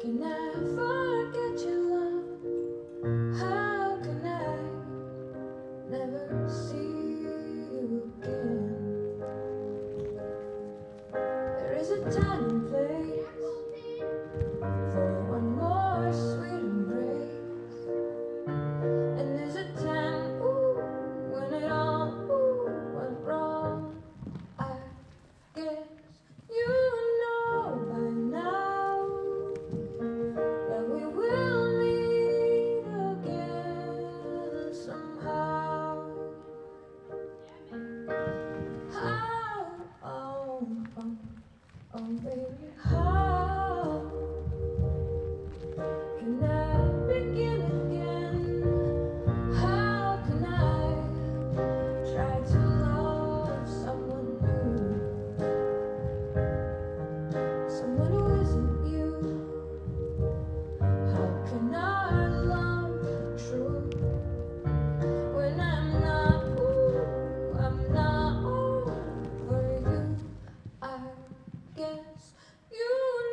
can I forget your love? How can I never see you again? There is a time. you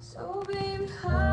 So beamed high.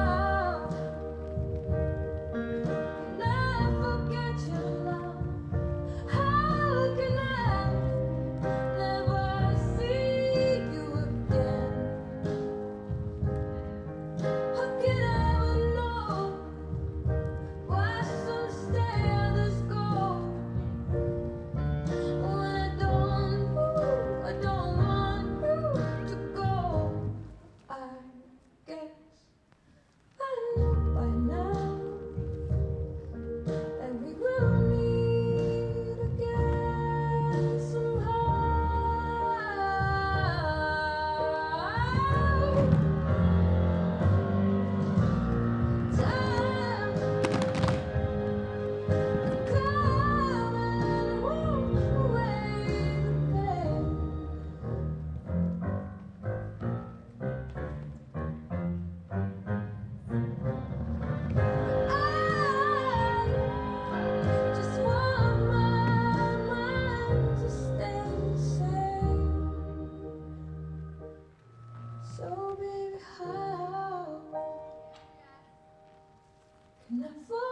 So baby, how can I fall?